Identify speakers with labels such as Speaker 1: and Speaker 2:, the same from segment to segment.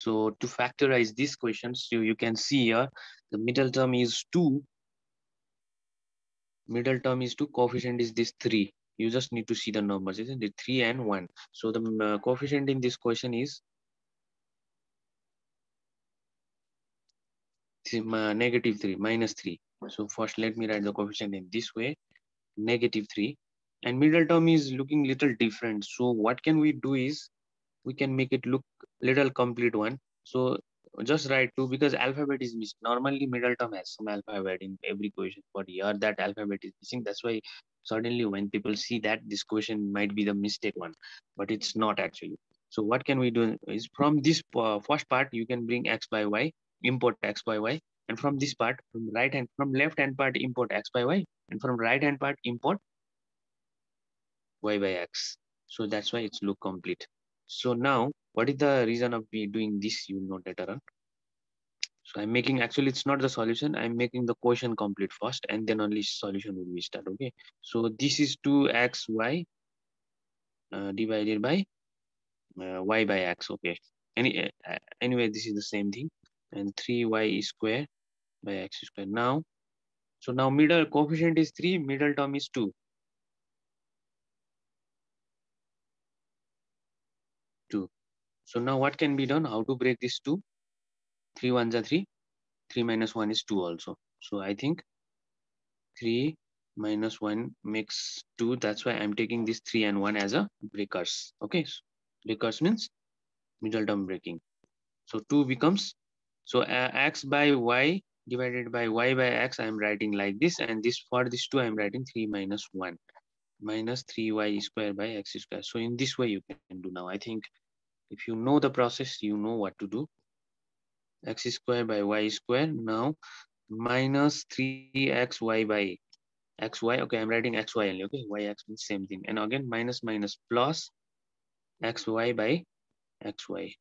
Speaker 1: So to factorize these questions, you, you can see here, the middle term is 2. Middle term is 2, coefficient is this 3. You just need to see the numbers, isn't it? 3 and 1. So the uh, coefficient in this question is negative 3, minus 3. So first let me write the coefficient in this way, negative 3. And middle term is looking little different. So what can we do is, we can make it look little complete one. So just write two because alphabet is missing. Normally middle term has some alphabet in every question, but here that alphabet is missing. That's why suddenly when people see that this question might be the mistake one, but it's not actually. So what can we do is from this uh, first part, you can bring x by y, import x by y. And from this part, from right hand, from left hand part, import x by y. And from right hand part, import y by x. So that's why it's look complete. So now, what is the reason of me doing this? You will know later on. So I'm making, actually, it's not the solution. I'm making the quotient complete first and then only solution will be start, okay? So this is 2xy uh, divided by uh, y by x, okay? Any, uh, anyway, this is the same thing. And 3y square by x square. Now, so now middle coefficient is 3, middle term is 2. 2. So now what can be done? How to break this 2? 3 1s are 3. 3 minus 1 is 2 also. So I think 3 minus 1 makes 2. That's why I'm taking this 3 and 1 as a breakers. Okay. So breakers means middle term breaking. So 2 becomes, so uh, x by y divided by y by x, I'm writing like this. And this for this 2, I'm writing 3 minus 1 minus 3y square by x square. So in this way you can do now. I think if you know the process, you know what to do. x square by y square now minus 3xy by xy. Okay, I'm writing xy only. Okay, yx means same thing. And again, minus minus plus xy by xy.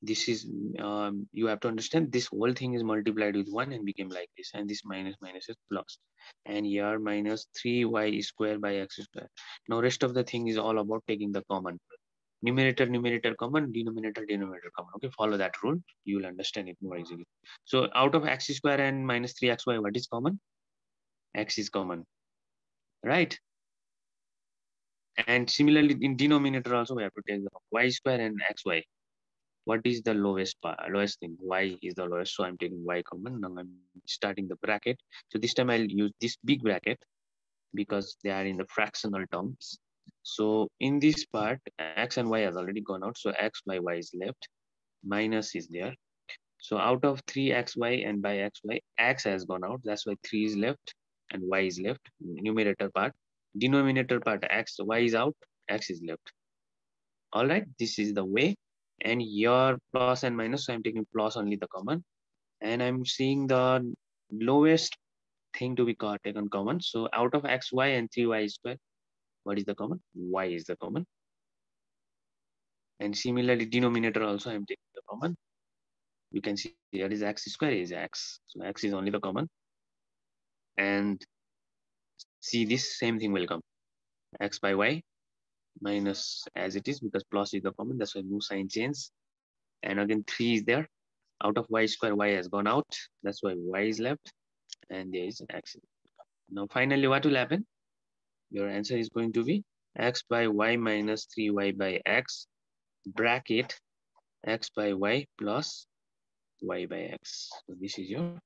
Speaker 1: This is, um, you have to understand this whole thing is multiplied with 1 and became like this. And this minus minus is plus. And here minus 3y square by x square. Now rest of the thing is all about taking the common numerator numerator common denominator denominator common. Okay follow that rule. You will understand it more easily. So out of x square and minus 3xy what is common? X is common. Right? And similarly in denominator also we have to take the y square and xy what is the lowest part lowest thing? Y is the lowest so i'm taking y common. Now i'm starting the bracket. So this time i'll use this big bracket because they are in the fractional terms so in this part, x and y has already gone out. So x by y is left, minus is there. So out of 3xy and by xy, x has gone out. That's why 3 is left and y is left, numerator part. Denominator part, x, y is out, x is left. All right, this is the way. And your plus and minus, so I'm taking plus only the common. And I'm seeing the lowest thing to be taken common. So out of x, y and 3y square, what is the common? Y is the common. And similarly, denominator also I'm taking the common. You can see here is x square is x. So x is only the common. And see this same thing will come. x by y minus as it is because plus is the common. That's why no sign change. And again, 3 is there. Out of y square, y has gone out. That's why y is left. And there is x. Now, finally, what will happen? Your answer is going to be x by y minus 3y by x bracket x by y plus y by x. So this is your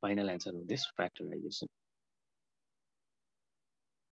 Speaker 1: final answer of this factorization.